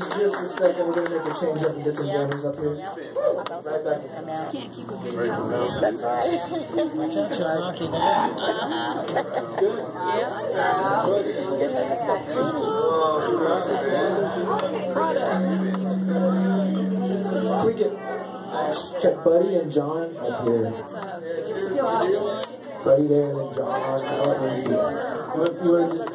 second. We're gonna make a change up and get some jammers up here. Right back. That's right. Chuck should knock you down. Can we get check Buddy and John up here? Buddy there and John. I don't know if you- you wanna just-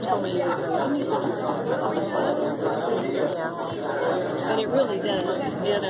And it really does. It, uh,